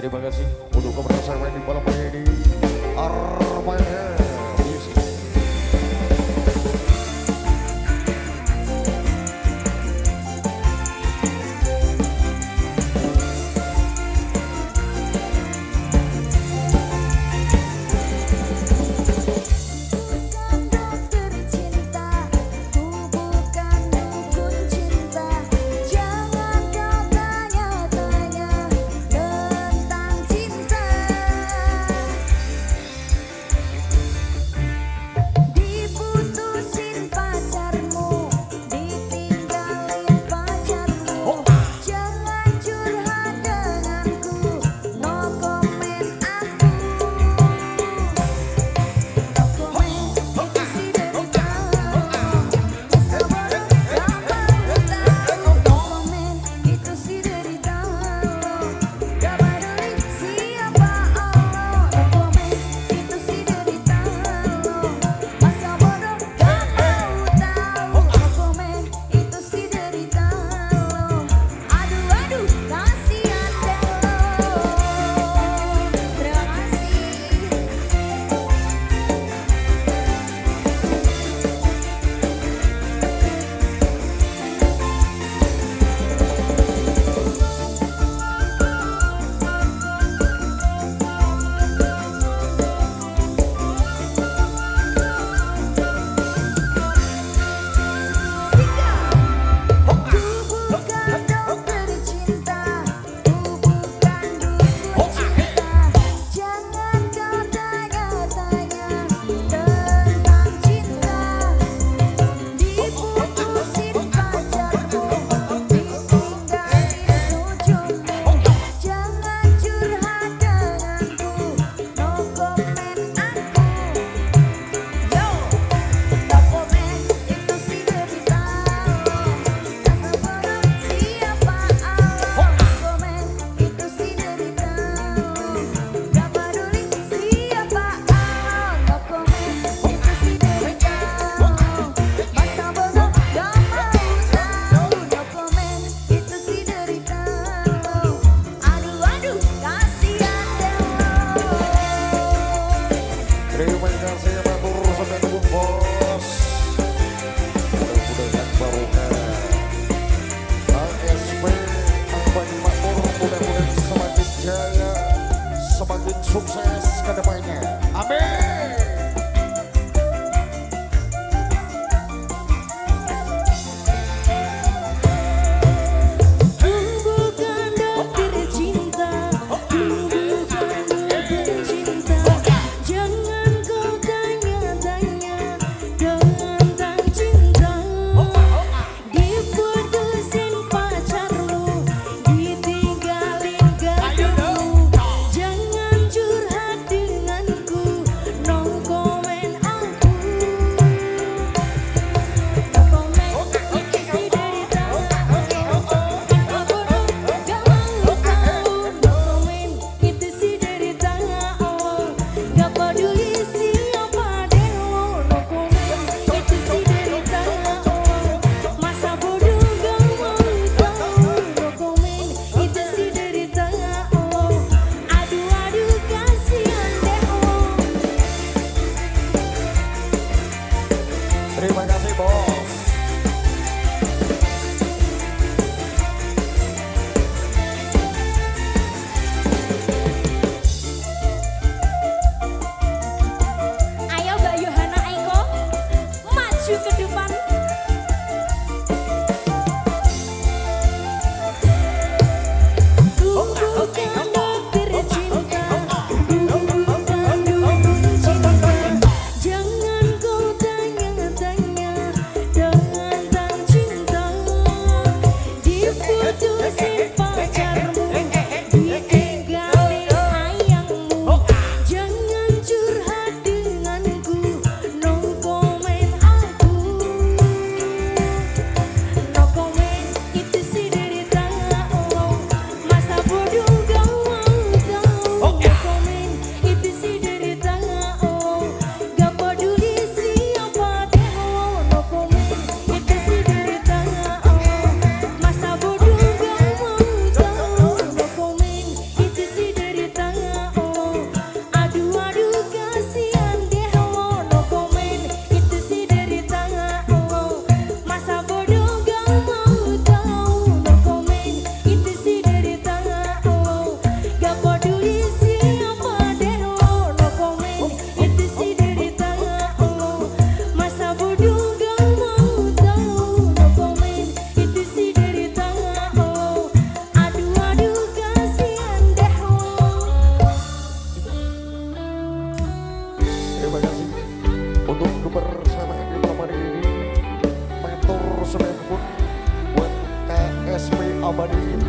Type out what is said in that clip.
Terima kasih untuk kebersamaan di malam ini. Sukses ke depannya. do see. untuk kebersamaan di mari ini. Metro Semen pun buat KSP Abadi.